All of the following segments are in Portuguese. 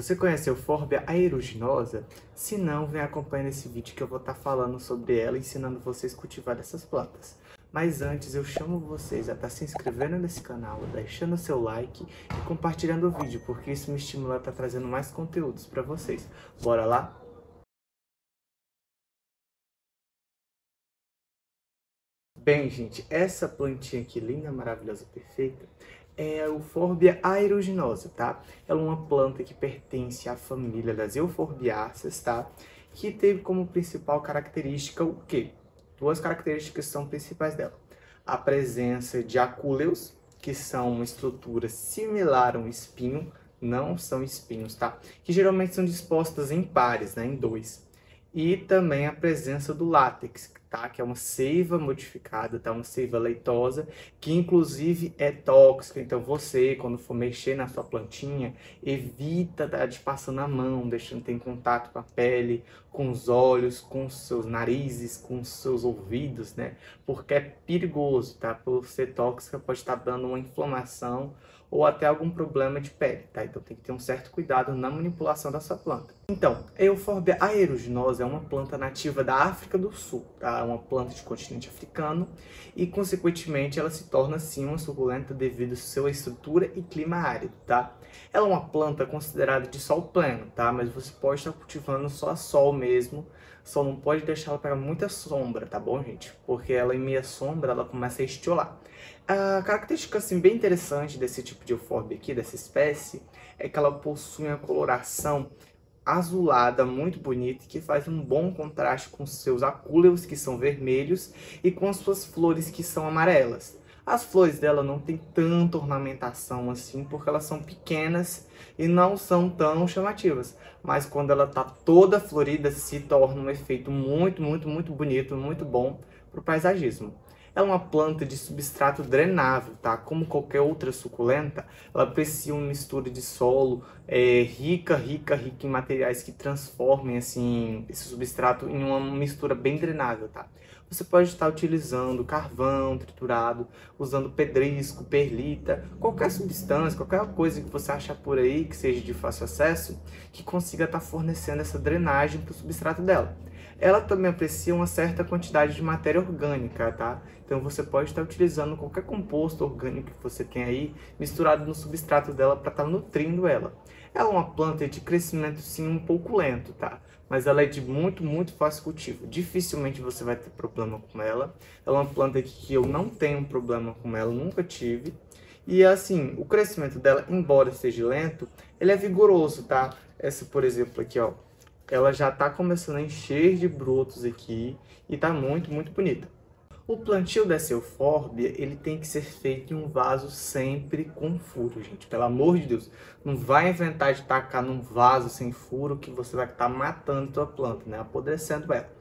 Você conhece a Euphorbia aeruginosa? Se não, vem acompanhando esse vídeo que eu vou estar falando sobre ela, ensinando vocês a cultivar essas plantas. Mas antes, eu chamo vocês a estar se inscrevendo nesse canal, deixando seu like e compartilhando o vídeo, porque isso me estimula a estar trazendo mais conteúdos para vocês. Bora lá? Bem, gente, essa plantinha aqui, linda, maravilhosa, perfeita, é a Euphorbia aeruginosa, tá? Ela é uma planta que pertence à família das euforbiáceas, tá? Que teve como principal característica o quê? Duas características são principais dela. A presença de acúleos, que são uma estrutura similar a um espinho, não são espinhos, tá? Que geralmente são dispostas em pares, né? Em dois. E também a presença do látex, tá? Que é uma seiva modificada, tá? Uma seiva leitosa, que inclusive é tóxica. Então você, quando for mexer na sua plantinha, evita tá, de passar na mão, deixando ter contato com a pele, com os olhos, com os seus narizes, com os seus ouvidos, né? Porque é perigoso, tá? Por ser tóxica, pode estar dando uma inflamação ou até algum problema de pele, tá? Então tem que ter um certo cuidado na manipulação dessa planta. Então, a Euphorbia aeruginosa é uma planta nativa da África do Sul, tá? Uma planta de continente africano e, consequentemente, ela se torna, sim, uma suculenta devido à sua estrutura e clima árido, tá? Ela é uma planta considerada de sol pleno, tá? Mas você pode estar cultivando só a sol mesmo, só não pode deixar ela pegar muita sombra, tá bom, gente? Porque ela em meia sombra, ela começa a estiolar. A característica assim, bem interessante desse tipo de eufórbia aqui, dessa espécie, é que ela possui uma coloração azulada muito bonita que faz um bom contraste com seus acúleos, que são vermelhos, e com as suas flores, que são amarelas. As flores dela não tem tanta ornamentação assim, porque elas são pequenas e não são tão chamativas. Mas quando ela está toda florida, se torna um efeito muito, muito, muito bonito, muito bom para o paisagismo. É uma planta de substrato drenável, tá? Como qualquer outra suculenta, ela precisa de uma mistura de solo é, rica, rica, rica em materiais que transformem assim, esse substrato em uma mistura bem drenável, tá? Você pode estar utilizando carvão triturado, usando pedrisco, perlita, qualquer substância, qualquer coisa que você achar por aí que seja de fácil acesso, que consiga estar fornecendo essa drenagem para o substrato dela ela também aprecia uma certa quantidade de matéria orgânica, tá? Então você pode estar utilizando qualquer composto orgânico que você tem aí, misturado no substrato dela para estar nutrindo ela. Ela é uma planta de crescimento sim um pouco lento, tá? Mas ela é de muito, muito fácil cultivo. Dificilmente você vai ter problema com ela. Ela é uma planta que eu não tenho problema com ela, nunca tive. E assim, o crescimento dela, embora seja lento, ele é vigoroso, tá? Essa, por exemplo, aqui, ó, ela já está começando a encher de brotos aqui e está muito, muito bonita. O plantio dessa eufórbia, ele tem que ser feito em um vaso sempre com furo, gente. Pelo amor de Deus, não vai inventar de tacar num vaso sem furo que você vai estar tá matando a tua planta, né? Apodrecendo ela.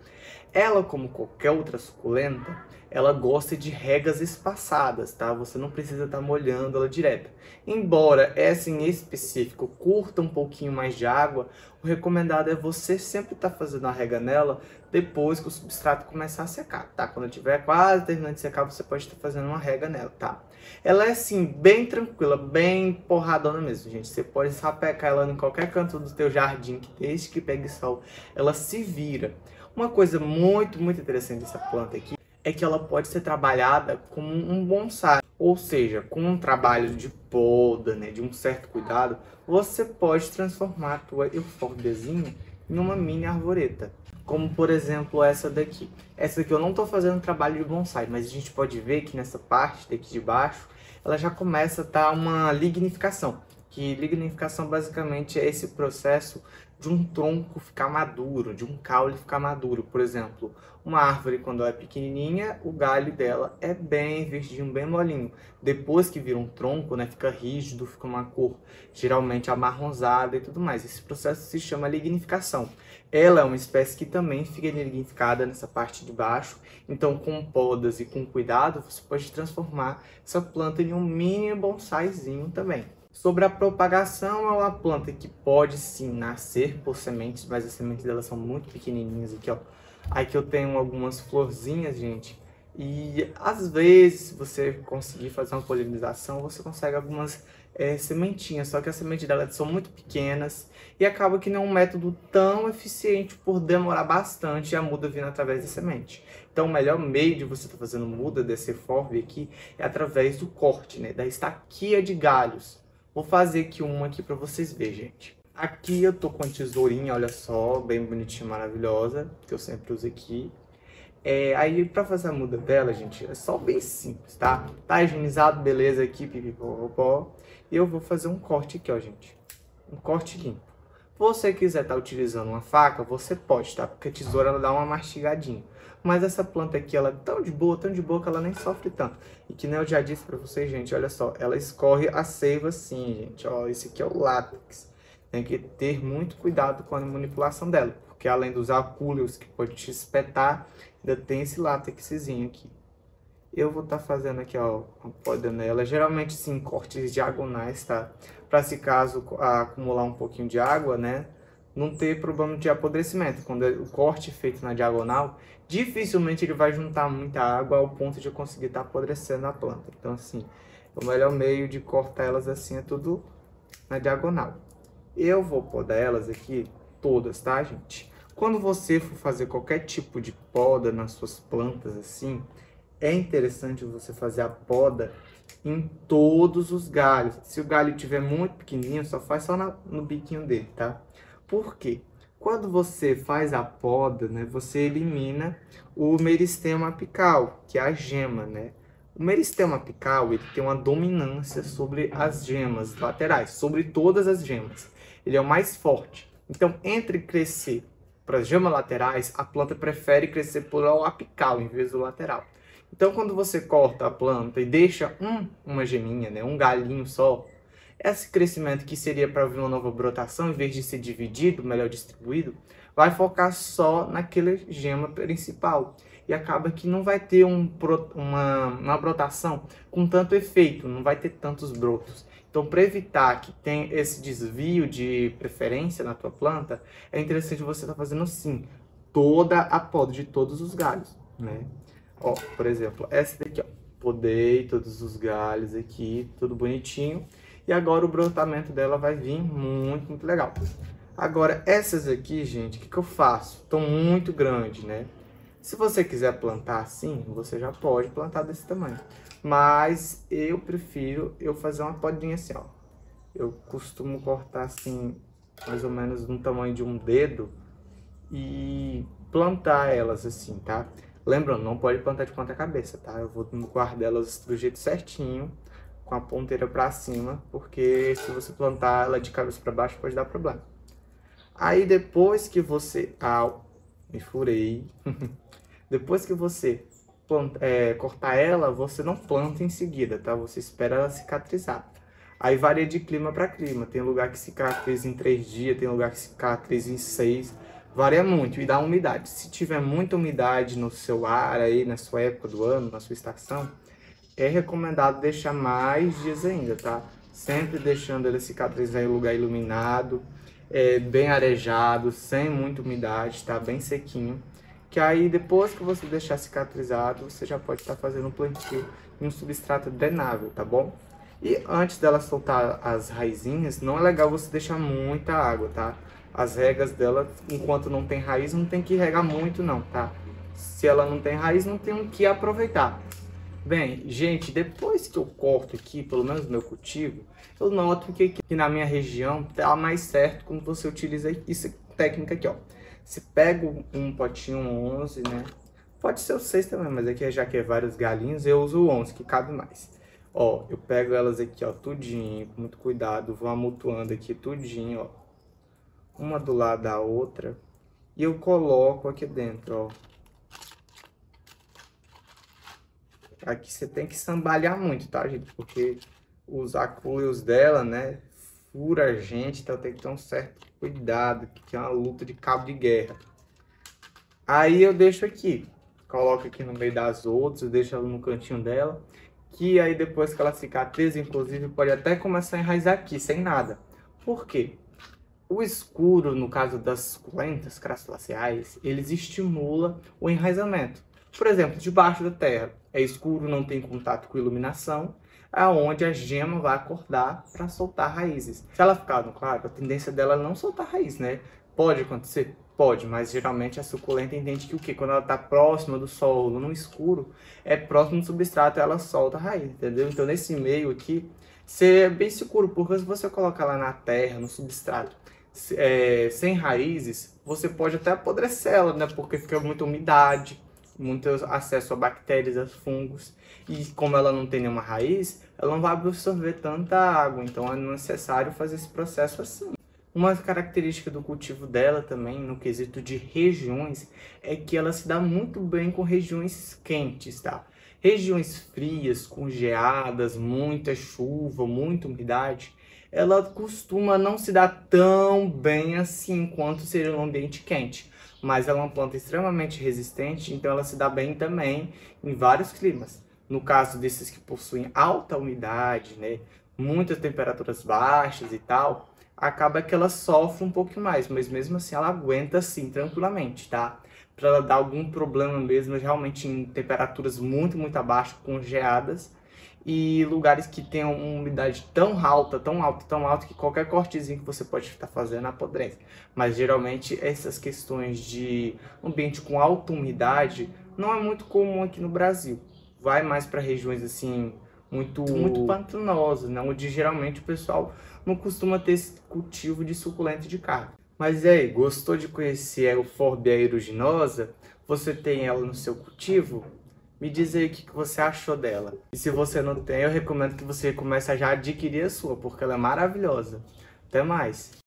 Ela, como qualquer outra suculenta, ela gosta de regas espaçadas, tá? Você não precisa estar tá molhando ela direta. Embora essa em específico curta um pouquinho mais de água, o recomendado é você sempre estar tá fazendo a rega nela depois que o substrato começar a secar, tá? Quando estiver quase terminando de secar, você pode estar fazendo uma rega nela, tá? Ela é assim, bem tranquila, bem porradona mesmo, gente. Você pode sapecar ela em qualquer canto do teu jardim, que desde que pegue sol, ela se vira. Uma coisa muito, muito interessante dessa planta aqui é que ela pode ser trabalhada como um bonsai, ou seja, com um trabalho de poda, né, de um certo cuidado, você pode transformar a tua euforbiazinha em uma mini arvoreta. Como por exemplo essa daqui. Essa daqui eu não estou fazendo trabalho de bonsai, mas a gente pode ver que nessa parte daqui de baixo, ela já começa a estar tá uma lignificação que lignificação basicamente é esse processo de um tronco ficar maduro, de um caule ficar maduro. Por exemplo, uma árvore quando ela é pequenininha, o galho dela é bem verdinho, bem molinho. Depois que vira um tronco, né, fica rígido, fica uma cor geralmente amarronzada e tudo mais. Esse processo se chama lignificação. Ela é uma espécie que também fica lignificada nessa parte de baixo, então com podas e com cuidado você pode transformar essa planta em um mini bonsaizinho também. Sobre a propagação, é uma planta que pode sim nascer por sementes, mas as sementes delas são muito pequenininhas aqui, ó. Aqui eu tenho algumas florzinhas, gente. E às vezes, se você conseguir fazer uma polinização, você consegue algumas é, sementinhas, só que as sementes delas são muito pequenas e acaba que não é um método tão eficiente por demorar bastante a muda vindo através da semente. Então, o melhor meio de você estar tá fazendo muda desse forve aqui é através do corte, né, da estaquia de galhos. Vou fazer aqui uma aqui para vocês verem, gente. Aqui eu tô com a tesourinha, olha só, bem bonitinha, maravilhosa, que eu sempre uso aqui. É, aí, pra fazer a muda dela, gente, é só bem simples, tá? Tá higienizado, beleza, aqui, pipipopopó. E eu vou fazer um corte aqui, ó, gente. Um corte limpo. Você quiser estar tá utilizando uma faca, você pode, tá? Porque a tesoura, ela dá uma mastigadinha. Mas essa planta aqui, ela é tão de boa, tão de boa, que ela nem sofre tanto. E que nem eu já disse pra vocês, gente, olha só. Ela escorre a seiva assim, gente, ó. Esse aqui é o látex. Tem que ter muito cuidado com a manipulação dela. Porque além dos acúleos que pode te espetar, ainda tem esse látexzinho aqui. Eu vou estar tá fazendo aqui, ó, uma poda nela. Geralmente, sim, cortes diagonais, tá? Para se caso acumular um pouquinho de água, né? Não ter problema de apodrecimento. Quando é o corte é feito na diagonal, dificilmente ele vai juntar muita água ao ponto de conseguir estar tá apodrecendo a planta. Então, assim, o melhor meio de cortar elas assim é tudo na diagonal. Eu vou podar elas aqui todas, tá, gente? Quando você for fazer qualquer tipo de poda nas suas plantas assim, é interessante você fazer a poda em todos os galhos. Se o galho tiver muito pequenininho, só faz só na, no biquinho dele, tá? Por quê? Quando você faz a poda, né, você elimina o meristema apical, que é a gema, né? O meristema apical, ele tem uma dominância sobre as gemas laterais, sobre todas as gemas. Ele é o mais forte. Então, entre crescer para as gemas laterais, a planta prefere crescer por apical em vez do lateral. Então, quando você corta a planta e deixa um, uma geminha, né, um galinho só, esse crescimento que seria para vir uma nova brotação, em vez de ser dividido, melhor distribuído, vai focar só naquela gema principal. E acaba que não vai ter um, uma, uma brotação com tanto efeito, não vai ter tantos brotos. Então, para evitar que tenha esse desvio de preferência na tua planta, é interessante você estar tá fazendo assim, toda a poda de todos os galhos, né? Ó, por exemplo, essa daqui, ó, podei todos os galhos aqui, tudo bonitinho. E agora o brotamento dela vai vir muito, muito legal. Agora, essas aqui, gente, o que, que eu faço? Estão muito grandes, né? Se você quiser plantar assim, você já pode plantar desse tamanho. Mas eu prefiro eu fazer uma podinha assim, ó. Eu costumo cortar assim, mais ou menos no tamanho de um dedo e plantar elas assim, tá? Lembrando, não pode plantar de ponta cabeça, tá? Eu vou guardar elas do jeito certinho, com a ponteira para cima, porque se você plantar ela de cabeça para baixo pode dar problema. Aí depois que você... Ah, me furei. depois que você planta, é, cortar ela, você não planta em seguida, tá? Você espera ela cicatrizar. Aí varia de clima para clima. Tem lugar que cicatriza em três dias, tem lugar que cicatriza em seis. Varia muito e dá umidade. Se tiver muita umidade no seu ar aí, na sua época do ano, na sua estação, é recomendado deixar mais dias ainda, tá? Sempre deixando ele cicatrizar em lugar iluminado, é, bem arejado, sem muita umidade, tá? Bem sequinho que aí depois que você deixar cicatrizado, você já pode estar tá fazendo um plantio em um substrato drenável, tá bom? E antes dela soltar as raizinhas, não é legal você deixar muita água, tá? As regas dela, enquanto não tem raiz, não tem que regar muito não, tá? Se ela não tem raiz, não tem o que aproveitar. Bem, gente, depois que eu corto aqui, pelo menos no meu cultivo, eu noto que na minha região tá mais certo quando você utiliza essa técnica aqui, ó. Se pego um potinho 11, né? Pode ser o 6 também, mas aqui já que é vários galinhos, eu uso o 11, que cabe mais. Ó, eu pego elas aqui, ó, tudinho, com muito cuidado, vou amontoando aqui tudinho, ó. Uma do lado da outra. E eu coloco aqui dentro, ó. Aqui você tem que sambalhar muito, tá, gente? Porque os acúleos dela, né, fura a gente, então tem que ter um certo cuidado, que é uma luta de cabo de guerra. Aí eu deixo aqui, coloco aqui no meio das outras, deixo ela no cantinho dela, que aí depois que ela cicatriza, inclusive, pode até começar a enraizar aqui, sem nada. Por quê? O escuro, no caso das suculentas crassuláceas, eles estimulam o enraizamento. Por exemplo, debaixo da terra é escuro, não tem contato com iluminação, aonde a gema vai acordar para soltar raízes. Se ela ficar no claro, a tendência dela é não soltar raiz, né? Pode acontecer? Pode, mas geralmente a suculenta entende que o que? Quando ela está próxima do solo, no escuro, é próximo do substrato, ela solta a raiz, entendeu? Então nesse meio aqui, ser bem seguro, porque se você colocar lá na terra, no substrato, é, sem raízes, você pode até apodrecer ela, né? Porque fica muita umidade, muito acesso a bactérias, a fungos. E como ela não tem nenhuma raiz, ela não vai absorver tanta água. Então é necessário fazer esse processo assim. Uma característica do cultivo dela também, no quesito de regiões, é que ela se dá muito bem com regiões quentes, tá? Regiões frias, com geadas, muita chuva, muita umidade, ela costuma não se dar tão bem assim quanto seria um ambiente quente. Mas ela é uma planta extremamente resistente, então ela se dá bem também em vários climas. No caso desses que possuem alta umidade, né, muitas temperaturas baixas e tal, acaba que ela sofre um pouco mais, mas mesmo assim ela aguenta assim tranquilamente, tá? Para ela dar algum problema mesmo, realmente em temperaturas muito, muito abaixo, congeadas, e lugares que tenham uma umidade tão alta, tão alta, tão alta que qualquer cortezinho que você pode estar fazendo apodrece. Mas geralmente essas questões de ambiente com alta umidade não é muito comum aqui no Brasil. Vai mais para regiões assim muito muito pantanosas, né? onde geralmente o pessoal não costuma ter esse cultivo de suculento de carne. Mas aí, gostou de conhecer a Euphorbia aeruginosa? Você tem ela no seu cultivo? Me diz aí o que você achou dela. E se você não tem, eu recomendo que você comece a já adquirir a sua, porque ela é maravilhosa. Até mais!